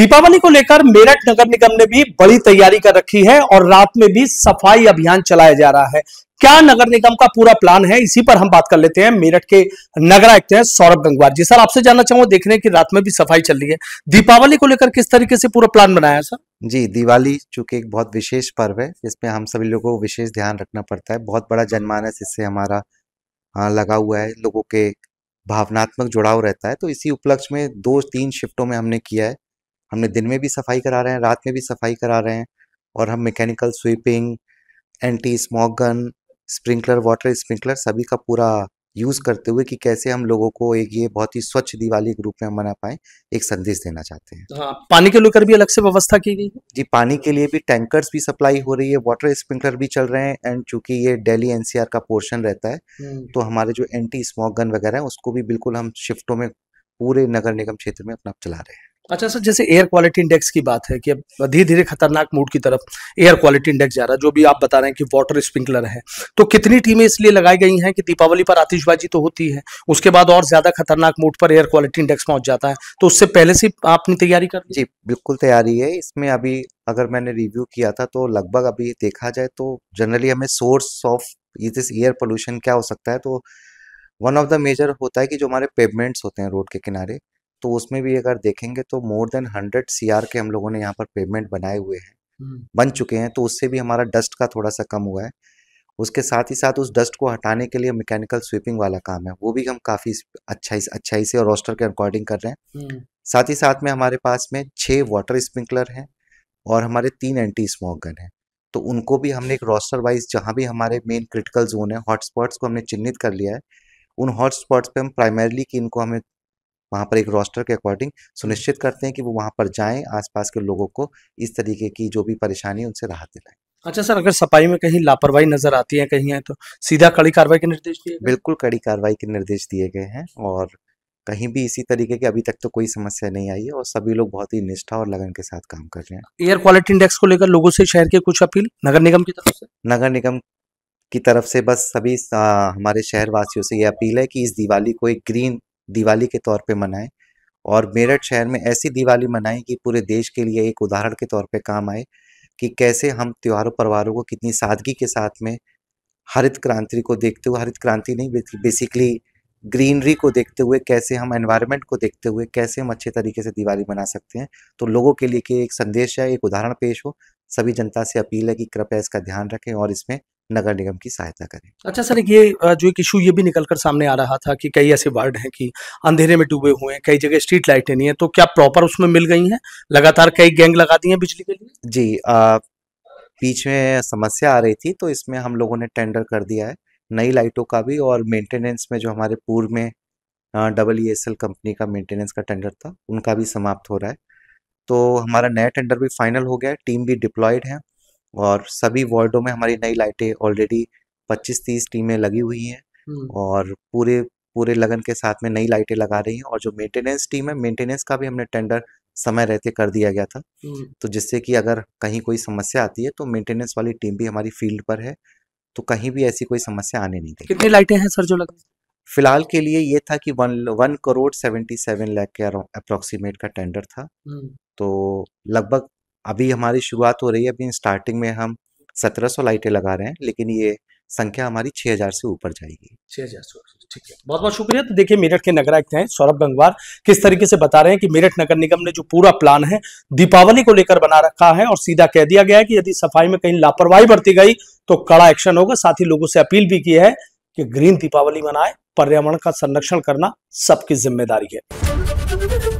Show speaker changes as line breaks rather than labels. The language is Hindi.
दीपावली को लेकर मेरठ नगर निगम ने भी बड़ी तैयारी कर रखी है और रात में भी सफ़ाई अभियान चलाया जा रहा है। क्या नगर निगम का पूरा प्लान है? इसी पर हम बात कर लेते हैं मेरठ के नगर आयुक्त हैं सौरभ गंगवार जी। सर, आपसे जानना चाहूँगा, देख रहे हैं कि रात में भी सफ़ाई चल रही है। दीपावली को लेकर किस तरीके से पूरा प्लान बनाया है, सर?
जी, दिवाली चूँकि एक बहुत विशेष पर्व है, जिसमें हम सभी लोगों को विशेष ध्यान रखना पड़ता है। बहुत बड़ा जनमानस इससे हमारा लगा हुआ है, लोगों के भावनात्मक जुड़ाव रहता है। तो इसी उपलक्ष्य में दो तीन शिफ्टों में हमने किया है। हमने दिन में भी सफ़ाई करा रहे हैं रात में भी सफ़ाई करा रहे हैं और हम mechanical sweeping anti smog gun sprinkler water sprinkler सभी का पूरा यूज़ करते हुए कि कैसे हम लोगों को एक ये बहुत ही स्वच्छ दिवाली के रूप में हम मना पाए एक संदेश देना चाहते हैं।
हाँ, पानी के लेकर भी अलग से व्यवस्था की गई है?
जी पानी के लिए भी टैंकर्स भी सप्लाई हो रही है वाटर स्प्रिंकलर भी चल रहे हैं एंड चूँकि ये डेली एनसीआर का पोर्शन रहता है
हम्म।
तो हमारे जो एंटी स्मॉक गन वगैरह है उसको भी बिल्कुल हम शिफ्टों में पूरे नगर निगम क्षेत्र में अपना चला रहे हैं।
अच्छा सर, जैसे एयर क्वालिटी इंडेक्स की बात है कि अब धीरे धीरे खतरनाक मूड की तरफ़ एयर क्वालिटी इंडेक्स जा रहा है, जो भी आप बता रहे हैं कि वाटर स्प्रिंकलर है। तो कितनी टीमें इसलिए लगाई गई हैं कि दीपावली पर आतिशबाजी तो होती है, उसके बाद और ज़्यादा खतरनाक मूड पर एयर क्वालिटी इंडेक्स पहुँच जाता है। तो उससे पहले से आपने तैयारी कर
जी, बिल्कुल तैयारी है। इसमें अभी अगर मैंने रिव्यू किया था तो लगभग अभी देखा जाए तो जनरली हमें source of this air pollution क्या हो सकता है तो वन ऑफ़ द मेजर होता है कि जो हमारे पेवमेंट्स होते हैं रोड के किनारे तो उसमें भी अगर देखेंगे तो मोर देन हंड्रेड सी के हम लोगों ने यहाँ पर पेमेंट बनाए हुए हैं।
हम्म।
बन चुके हैं तो उससे भी हमारा डस्ट का थोड़ा सा कम हुआ है। उसके साथ ही साथ उस डस्ट को हटाने के लिए मैकेनिकल स्वीपिंग वाला काम है। वो भी हम काफ़ी अच्छाई अच्छाई से और रोस्टर के अकॉर्डिंग कर रहे हैं।
हम्म।
साथ ही साथ में हमारे पास में छः वाटर स्प्रिंकलर हैं और हमारे तीन एंटी स्मोक गन हैं। तो उनको भी हमने एक रोस्टर वाइज जहाँ भी हमारे मेन क्रिटिकल जोन है हॉटस्पॉट्स को हमने चिन्हित कर लिया है। उन हॉटस्पॉट्स पे हम प्राइमरली कि इनको हमें वहाँ पर एक रोस्टर के अकॉर्डिंग सुनिश्चित करते हैं कि वो वहाँ पर जाएँ आसपास के लोगों को इस तरीके की जो भी परेशानी उनसे राहत दिलाएँ।
अच्छा सर अगर सफ़ाई में कहीं लापरवाही नज़र आती है कहीं है तो सीधा कड़ी कार्रवाई के निर्देश दिए?
बिल्कुल कड़ी कार्रवाई के निर्देश दिए गए हैं और कहीं भी इसी तरीके की अभी तक तो कोई समस्या नहीं आई है और सभी लोग बहुत ही निष्ठा और लगन के साथ काम कर रहे हैं।
एयर क्वालिटी इंडेक्स को लेकर लोगों से शहर के कुछ अपील? नगर निगम की तरफ़ से?
नगर निगम की तरफ़ से बस सभी आ, हमारे शहर वासियों से ये अपील है कि इस दिवाली को एक ग्रीन दिवाली के तौर पे मनाएँ। और मेरठ शहर में ऐसी दिवाली मनाएँ कि पूरे देश के लिए एक उदाहरण के तौर पे काम आए कि कैसे हम त्योहारों परिवारों को कितनी सादगी के साथ में हरित क्रांति को देखते हुए, हरित क्रांति नहीं बेसिकली ग्रीनरी को देखते हुए कैसे हम एनवायरनमेंट को देखते हुए कैसे हम अच्छे तरीके से दिवाली मना सकते हैं। तो लोगों के लिए कि एक संदेश है एक उदाहरण पेश हो, सभी जनता से अपील है कि कृपया इसका ध्यान रखें और इसमें नगर निगम की सहायता करें।
अच्छा सर ये जो एक इशू ये भी निकल कर सामने आ रहा था कि कई ऐसे वार्ड हैं कि अंधेरे में डूबे हुए हैं कई जगह स्ट्रीट लाइटें नहीं है तो क्या प्रॉपर उसमें मिल गई हैं? लगातार कई गैंग लगा दी हैं बिजली के लिए?
जी आ, बीच में समस्या आ रही थी तो इसमें हम लोगों ने टेंडर कर दिया है नई लाइटों का भी और मेंटेनेंस में जो हमारे पूर्व में double E S L company का मेंटेनेंस का टेंडर था उनका भी समाप्त हो रहा है। तो हमारा नया टेंडर भी फाइनल हो गया है टीम भी डिप्लॉयड है। और सभी वार्डों में हमारी नई लाइटें ऑलरेडी 25-30 टीमें लगी हुई हैं और पूरे पूरे लगन के साथ में नई लाइटें लगा रही हैं और जो मेंटेनेंस टीम है मेंटेनेंस का भी हमने टेंडर समय रहते कर दिया गया था। तो जिससे कि अगर कहीं कोई समस्या आती है तो मेंटेनेंस वाली टीम भी हमारी फ़ील्ड पर है तो कहीं भी ऐसी कोई समस्या आने नहीं देगी।
कितनी लाइटें हैं सर जो लग
फ़िलहाल के लिए ये था कि one one crore seventy seven lakh के अप्रोक्सीमेट का टेंडर था। तो लगभग अभी हमारी शुरुआत हो रही है, अभी स्टार्टिंग में हम 1700 लाइटें लगा रहे हैं, लेकिन ये संख्या हमारी 6000 से ऊपर जाएगी।
छह हज़ार ठीक है। बहुत बहुत शुक्रिया। तो देखिए, मेरठ के नगर आयुक्त हैं सौरभ गंगवार। किस तरीके से बता रहे हैं कि मेरठ नगर निगम ने जो पूरा प्लान है, दीपावली को लेकर बना रखा है और सीधा कह दिया गया है कि यदि सफ़ाई में कहीं लापरवाही बरती गई तो कड़ा एक्शन होगा। साथ ही लोगों से अपील भी की है कि ग्रीन दीपावली मनाए, पर्यावरण का संरक्षण करना सबकी ज़िम्मेदारी है।